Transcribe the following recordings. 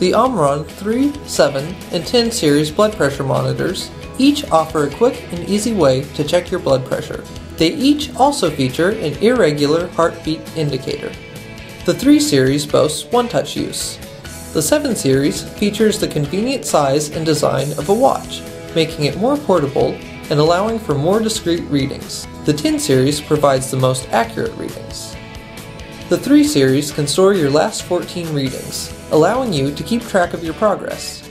The Omron 3, 7, and 10 series blood pressure monitors each offer a quick and easy way to check your blood pressure. They each also feature an irregular heartbeat indicator. The 3 series boasts one-touch use. The 7 series features the convenient size and design of a watch, making it more portable and allowing for more discreet readings. The 10 series provides the most accurate readings. The 3 series can store your last 14 readings, allowing you to keep track of your progress.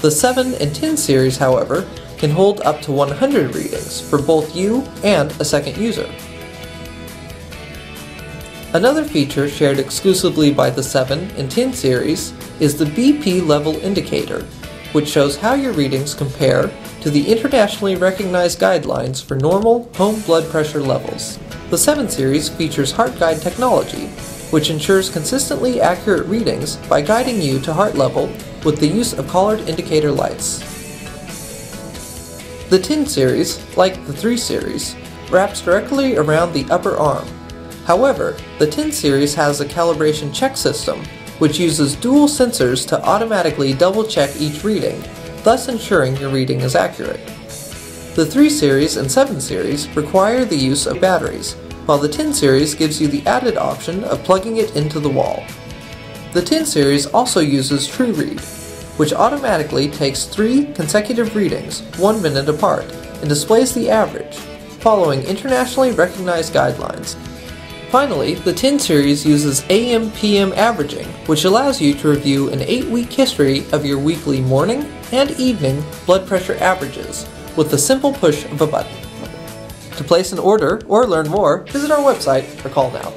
The 7 and 10 series, however, can hold up to 100 readings for both you and a second user. Another feature shared exclusively by the 7 and 10 series is the BP level indicator, which shows how your readings compare to the internationally recognized guidelines for normal home blood pressure levels. The 7 series features HeartGuide technology, which ensures consistently accurate readings by guiding you to heart level with the use of collared indicator lights. The 10 series, like the 3 series, wraps directly around the upper arm. However, the 10 series has a calibration check system, which uses dual sensors to automatically double check each reading thus ensuring your reading is accurate. The 3 series and 7 series require the use of batteries, while the 10 series gives you the added option of plugging it into the wall. The 10 series also uses TrueRead, which automatically takes three consecutive readings, one minute apart, and displays the average, following internationally recognized guidelines. Finally, the 10 series uses AM-PM averaging, which allows you to review an 8-week history of your weekly morning and evening blood pressure averages with the simple push of a button. To place an order or learn more, visit our website or call now.